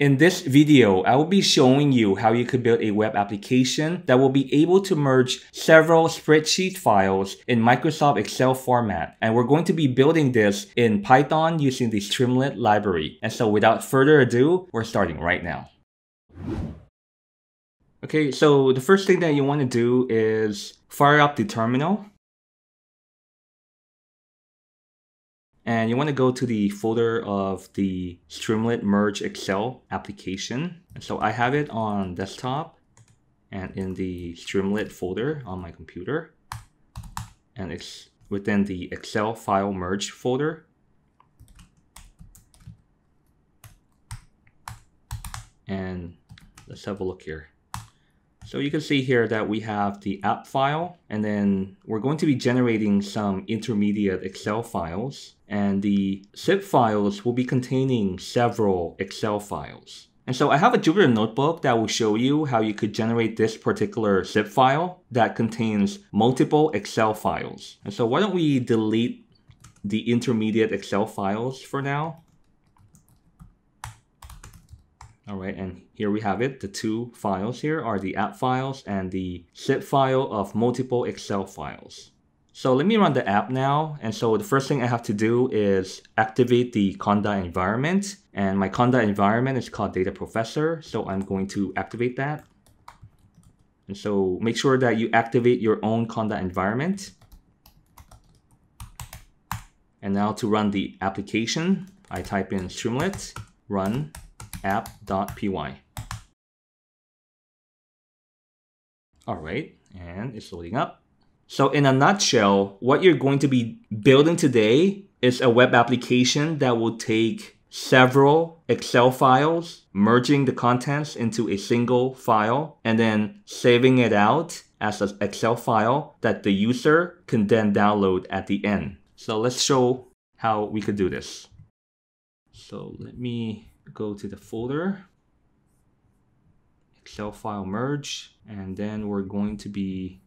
In this video, I will be showing you how you could build a web application that will be able to merge several spreadsheet files in Microsoft Excel format. And we're going to be building this in Python using the Streamlit library. And so without further ado, we're starting right now. Okay, so the first thing that you want to do is fire up the terminal. And you want to go to the folder of the Streamlit Merge Excel application. So I have it on desktop and in the Streamlit folder on my computer. And it's within the Excel file merge folder. And let's have a look here. So you can see here that we have the app file, and then we're going to be generating some intermediate Excel files, and the zip files will be containing several Excel files. And so I have a Jupyter notebook that will show you how you could generate this particular zip file that contains multiple Excel files. And so why don't we delete the intermediate Excel files for now all right, and here we have it. The two files here are the app files and the zip file of multiple Excel files. So let me run the app now. And so the first thing I have to do is activate the Conda environment. And my Conda environment is called Data Professor. So I'm going to activate that. And so make sure that you activate your own Conda environment. And now to run the application, I type in Streamlit, run app.py. All right, and it's loading up. So in a nutshell, what you're going to be building today is a web application that will take several Excel files, merging the contents into a single file, and then saving it out as an Excel file that the user can then download at the end. So let's show how we could do this. So let me go to the folder, Excel file merge, and then we're going to be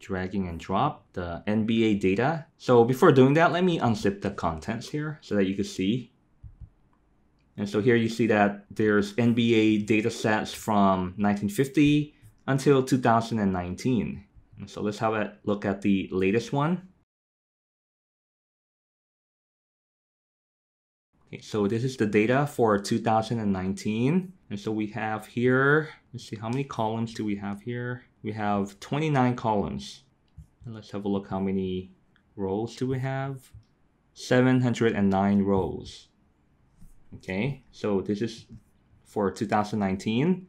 dragging and drop the NBA data. So before doing that, let me unzip the contents here so that you can see. And so here you see that there's NBA data sets from 1950 until 2019. And so let's have a look at the latest one. Okay, so this is the data for 2019. And so we have here, let's see, how many columns do we have here? We have 29 columns. And let's have a look how many rows do we have? 709 rows. Okay, so this is for 2019.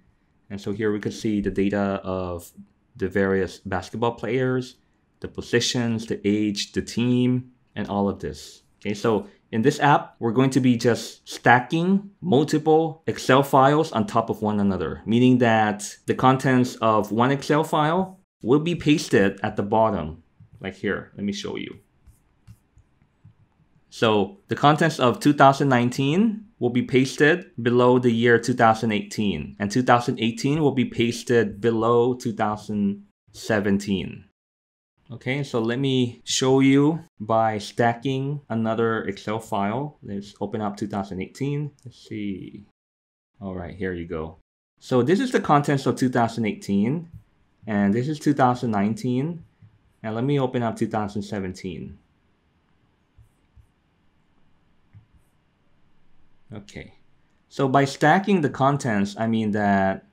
And so here we can see the data of the various basketball players, the positions, the age, the team, and all of this. Okay, so in this app, we're going to be just stacking multiple Excel files on top of one another, meaning that the contents of one Excel file will be pasted at the bottom, like here. Let me show you. So the contents of 2019 will be pasted below the year 2018, and 2018 will be pasted below 2017. Okay, so let me show you by stacking another Excel file. Let's open up 2018. Let's see. All right, here you go. So this is the contents of 2018, and this is 2019. And let me open up 2017. Okay, so by stacking the contents, I mean that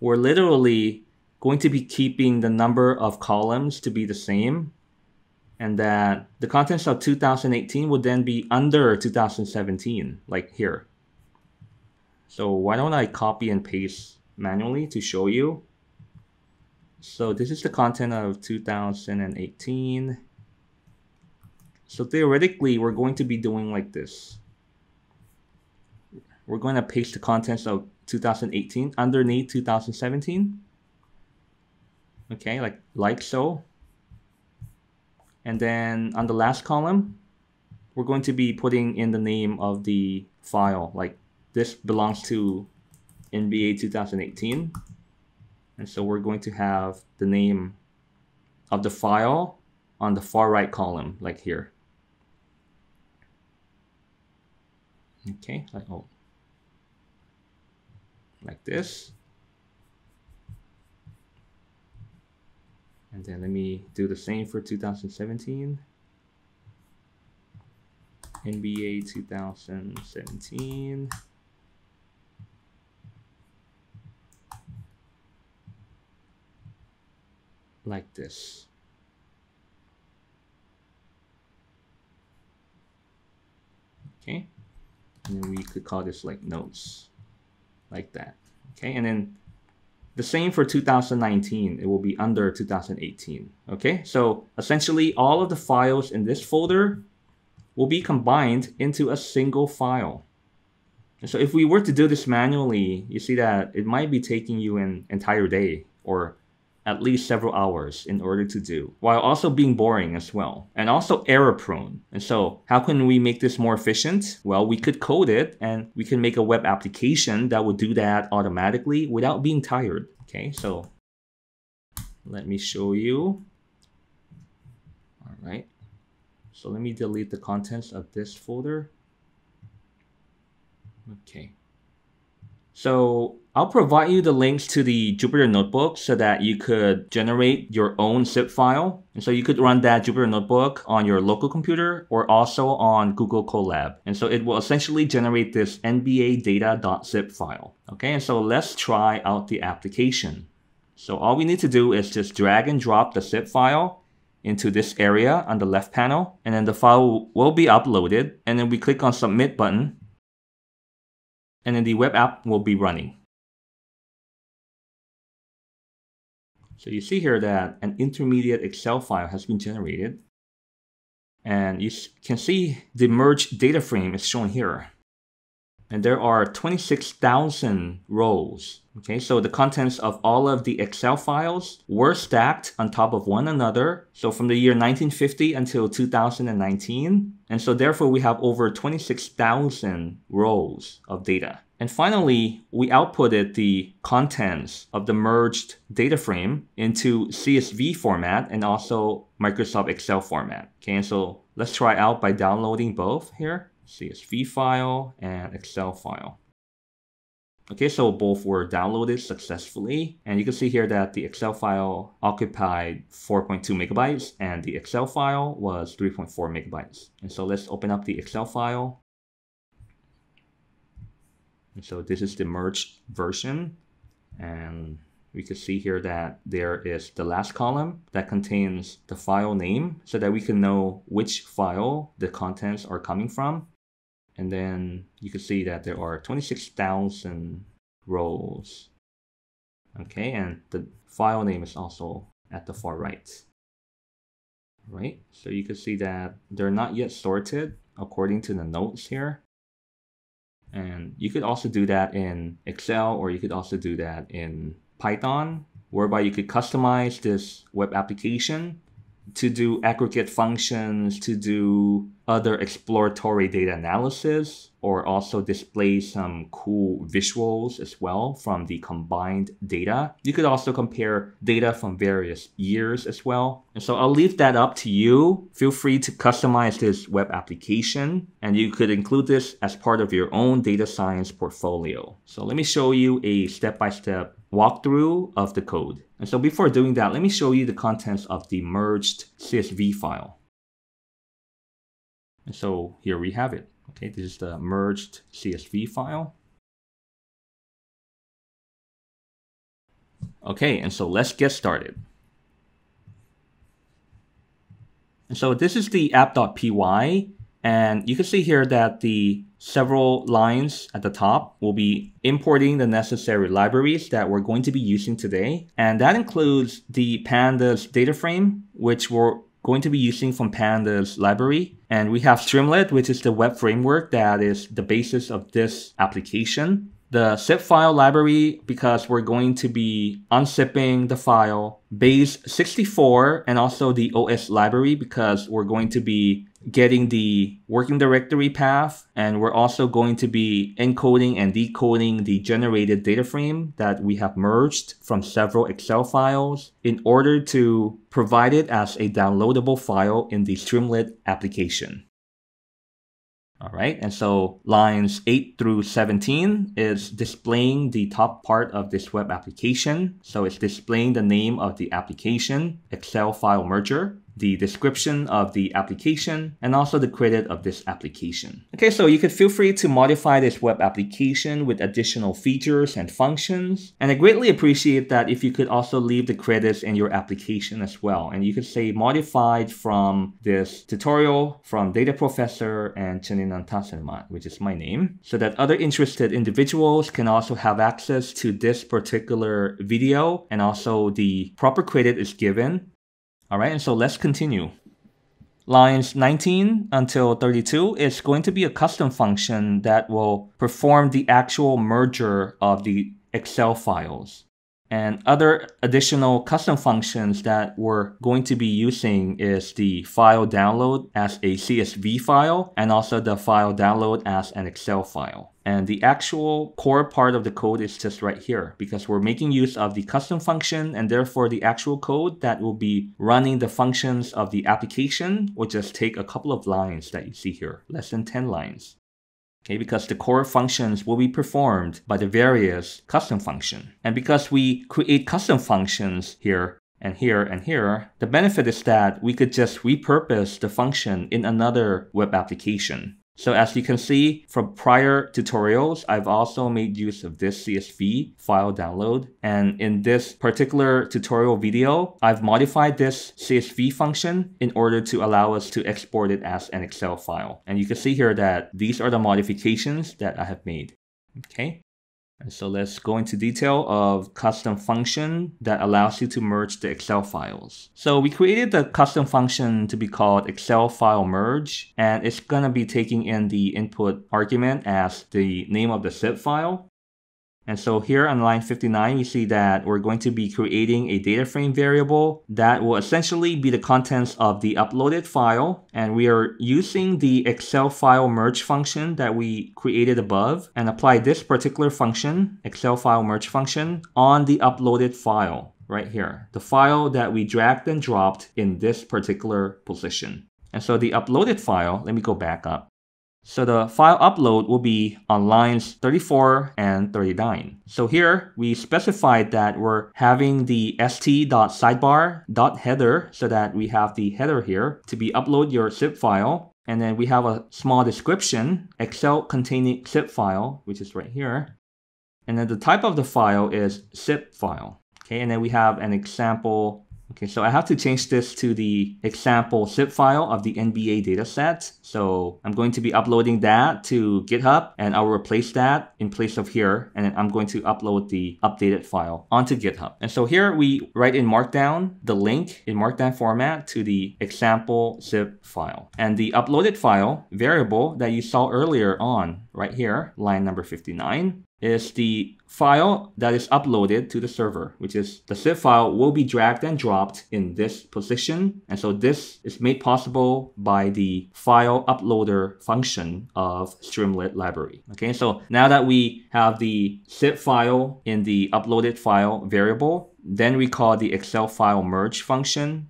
we're literally going to be keeping the number of columns to be the same and that the contents of 2018 would then be under 2017 like here. So why don't I copy and paste manually to show you? So this is the content of 2018 so theoretically we're going to be doing like this. We're going to paste the contents of 2018 underneath 2017 okay, like, like so. And then on the last column, we're going to be putting in the name of the file. Like this belongs to NBA 2018. And so we're going to have the name of the file on the far right column, like here. Okay, like, oh. like this. And then let me do the same for 2017. NBA 2017. Like this. Okay. And then we could call this like notes like that. Okay. And then the same for 2019, it will be under 2018. Okay, so essentially all of the files in this folder will be combined into a single file. And so if we were to do this manually, you see that it might be taking you an entire day or at least several hours in order to do, while also being boring as well, and also error prone. And so how can we make this more efficient? Well, we could code it and we can make a web application that would do that automatically without being tired. Okay, so let me show you. All right. So let me delete the contents of this folder. Okay. So I'll provide you the links to the Jupyter Notebook so that you could generate your own zip file. And so you could run that Jupyter Notebook on your local computer or also on Google Colab. And so it will essentially generate this NBA data.zip file. Okay, and so let's try out the application. So all we need to do is just drag and drop the zip file into this area on the left panel and then the file will be uploaded and then we click on submit button and then the web app will be running. So you see here that an intermediate Excel file has been generated and you can see the merged data frame is shown here and there are 26,000 rows. Okay, so the contents of all of the Excel files were stacked on top of one another. So from the year 1950 until 2019. And so therefore we have over 26,000 rows of data. And finally, we outputted the contents of the merged data frame into CSV format and also Microsoft Excel format. Okay, and so let's try out by downloading both here. CSV file and Excel file. Okay, so both were downloaded successfully. And you can see here that the Excel file occupied 4.2 megabytes and the Excel file was 3.4 megabytes. And so let's open up the Excel file. So this is the merged version. And we can see here that there is the last column that contains the file name so that we can know which file the contents are coming from. And then you can see that there are 26,000 rows. Okay, and the file name is also at the far right. Right, so you can see that they're not yet sorted according to the notes here. And you could also do that in Excel or you could also do that in Python, whereby you could customize this web application to do aggregate functions, to do other exploratory data analysis, or also display some cool visuals as well from the combined data. You could also compare data from various years as well. And so I'll leave that up to you. Feel free to customize this web application, and you could include this as part of your own data science portfolio. So let me show you a step-by-step -step walkthrough of the code. And so before doing that, let me show you the contents of the merged CSV file. And so here we have it. Okay, this is the merged CSV file. Okay, and so let's get started. And so this is the app.py, and you can see here that the several lines at the top will be importing the necessary libraries that we're going to be using today. And that includes the pandas data frame, which we're going to be using from pandas library. And we have Streamlit, which is the web framework that is the basis of this application. The zip file library, because we're going to be unzipping the file, base 64, and also the OS library, because we're going to be getting the working directory path and we're also going to be encoding and decoding the generated data frame that we have merged from several Excel files in order to provide it as a downloadable file in the Streamlit application. All right, and so lines 8 through 17 is displaying the top part of this web application. So it's displaying the name of the application, Excel file merger the description of the application, and also the credit of this application. Okay, so you could feel free to modify this web application with additional features and functions. And I greatly appreciate that if you could also leave the credits in your application as well. And you could say modified from this tutorial from Data Professor and Chanin Nantasenamat, which is my name, so that other interested individuals can also have access to this particular video and also the proper credit is given all right, and so let's continue. Lines 19 until 32 is going to be a custom function that will perform the actual merger of the Excel files. And other additional custom functions that we're going to be using is the file download as a CSV file and also the file download as an Excel file. And the actual core part of the code is just right here because we're making use of the custom function and therefore the actual code that will be running the functions of the application will just take a couple of lines that you see here, less than 10 lines okay, because the core functions will be performed by the various custom function. And because we create custom functions here, and here and here, the benefit is that we could just repurpose the function in another web application. So as you can see from prior tutorials, I've also made use of this CSV file download. And in this particular tutorial video, I've modified this CSV function in order to allow us to export it as an Excel file. And you can see here that these are the modifications that I have made. Okay. And so let's go into detail of custom function that allows you to merge the Excel files. So we created the custom function to be called Excel file merge, and it's gonna be taking in the input argument as the name of the zip file. And so here on line 59, we see that we're going to be creating a data frame variable that will essentially be the contents of the uploaded file. And we are using the Excel file merge function that we created above and apply this particular function, Excel file merge function, on the uploaded file right here, the file that we dragged and dropped in this particular position. And so the uploaded file, let me go back up. So the file upload will be on lines 34 and 39. So here we specified that we're having the st.sidebar.header so that we have the header here to be upload your zip file. And then we have a small description, Excel containing zip file, which is right here. And then the type of the file is zip file. Okay, and then we have an example Okay, so I have to change this to the example zip file of the NBA dataset. So I'm going to be uploading that to GitHub and I'll replace that in place of here. And then I'm going to upload the updated file onto GitHub. And so here we write in Markdown the link in Markdown format to the example zip file. And the uploaded file variable that you saw earlier on right here, line number 59, is the file that is uploaded to the server, which is the zip file will be dragged and dropped in this position. And so this is made possible by the file uploader function of Streamlit library. Okay, so now that we have the zip file in the uploaded file variable, then we call the Excel file merge function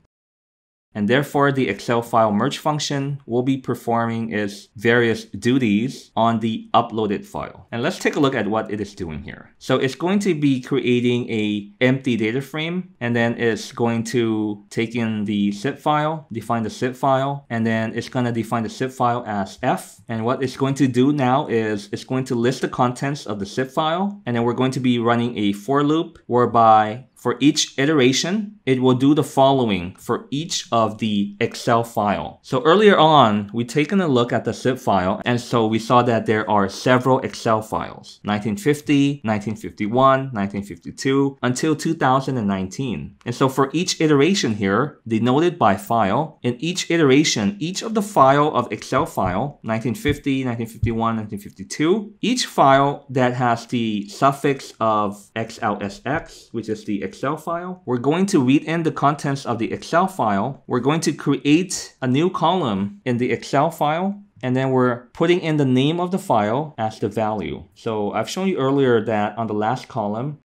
and therefore the Excel file merge function will be performing its various duties on the uploaded file. And let's take a look at what it is doing here. So it's going to be creating a empty data frame and then it's going to take in the zip file, define the zip file, and then it's going to define the zip file as F. And what it's going to do now is it's going to list the contents of the zip file and then we're going to be running a for loop whereby for each iteration, it will do the following for each of the Excel file. So earlier on, we taken a look at the zip file, and so we saw that there are several Excel files, 1950, 1951, 1952, until 2019. And so for each iteration here, denoted by file, in each iteration, each of the file of Excel file, 1950, 1951, 1952, each file that has the suffix of XLSX, which is the Excel file. We're going to read in the contents of the Excel file. We're going to create a new column in the Excel file and then we're putting in the name of the file as the value. So I've shown you earlier that on the last column,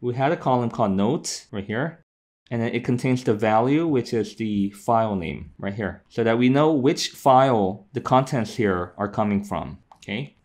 we had a column called notes right here. and then it contains the value, which is the file name right here, so that we know which file the contents here are coming from, okay?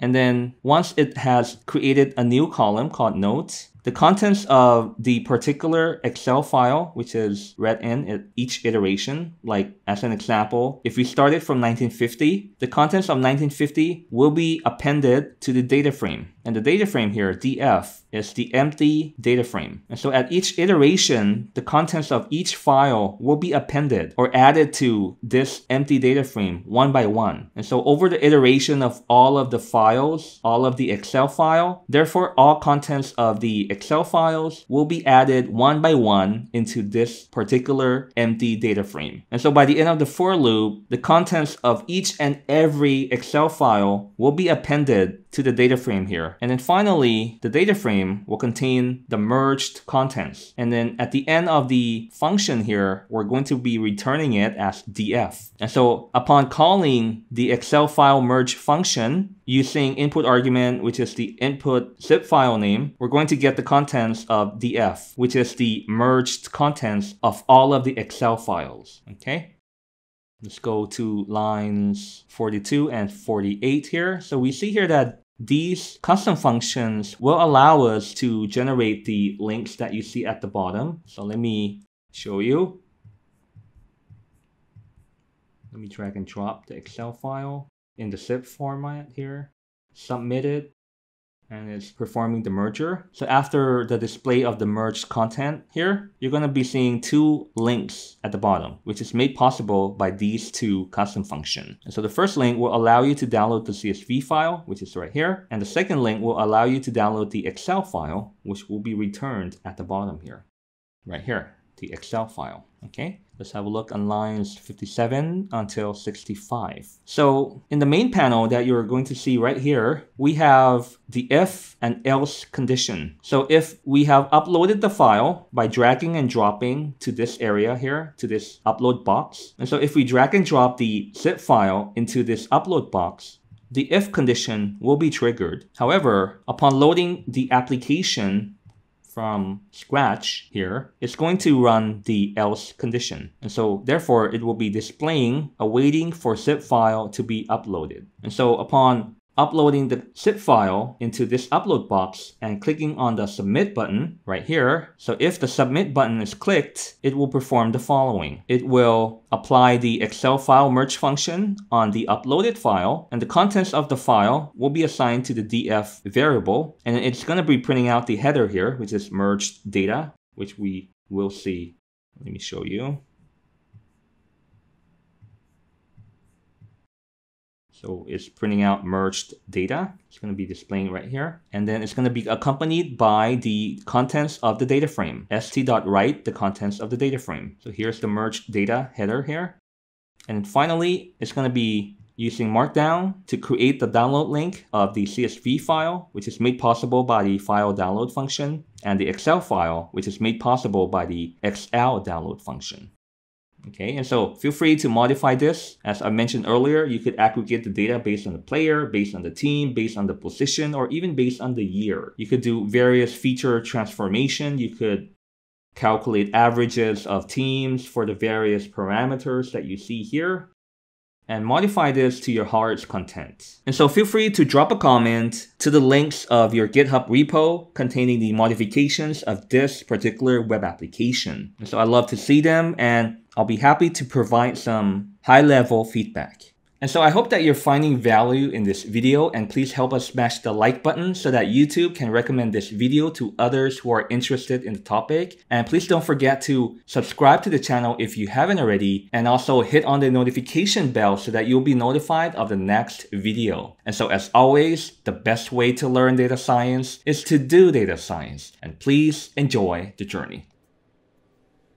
And then once it has created a new column called notes, the contents of the particular Excel file, which is read in at each iteration, like as an example, if we started from 1950, the contents of 1950 will be appended to the data frame. And the data frame here, df, is the empty data frame. And so at each iteration, the contents of each file will be appended or added to this empty data frame one by one. And so over the iteration of all of the files, all of the Excel file, therefore all contents of the Excel files will be added one by one into this particular empty data frame. And so by the end of the for loop, the contents of each and every Excel file will be appended to the data frame here. And then finally, the data frame will contain the merged contents. And then at the end of the function here, we're going to be returning it as df. And so upon calling the Excel file merge function, using input argument, which is the input zip file name, we're going to get the contents of df, which is the merged contents of all of the Excel files, okay? Let's go to lines 42 and 48 here. So we see here that these custom functions will allow us to generate the links that you see at the bottom. So let me show you. Let me drag and drop the Excel file in the zip format here. Submit it and it's performing the merger. So after the display of the merged content here, you're going to be seeing two links at the bottom, which is made possible by these two custom functions. And so the first link will allow you to download the CSV file, which is right here. And the second link will allow you to download the Excel file, which will be returned at the bottom here, right here, the Excel file, okay? Let's have a look on lines 57 until 65. So in the main panel that you're going to see right here, we have the if and else condition. So if we have uploaded the file by dragging and dropping to this area here, to this upload box. And so if we drag and drop the zip file into this upload box, the if condition will be triggered. However, upon loading the application from scratch here, it's going to run the else condition. And so therefore it will be displaying awaiting for zip file to be uploaded. And so upon uploading the zip file into this upload box and clicking on the submit button right here. So if the submit button is clicked, it will perform the following. It will apply the Excel file merge function on the uploaded file and the contents of the file will be assigned to the df variable and it's going to be printing out the header here, which is merged data, which we will see. Let me show you. So it's printing out merged data. It's going to be displaying right here. And then it's going to be accompanied by the contents of the data frame. st.write the contents of the data frame. So here's the merged data header here. And finally, it's going to be using Markdown to create the download link of the CSV file, which is made possible by the file download function, and the Excel file, which is made possible by the XL download function. Okay, and so feel free to modify this. As I mentioned earlier, you could aggregate the data based on the player, based on the team, based on the position, or even based on the year. You could do various feature transformation. You could calculate averages of teams for the various parameters that you see here and modify this to your heart's content. And so feel free to drop a comment to the links of your GitHub repo containing the modifications of this particular web application. And so I love to see them and I'll be happy to provide some high level feedback. And so I hope that you're finding value in this video and please help us smash the like button so that YouTube can recommend this video to others who are interested in the topic. And please don't forget to subscribe to the channel if you haven't already and also hit on the notification bell so that you'll be notified of the next video. And so as always, the best way to learn data science is to do data science and please enjoy the journey.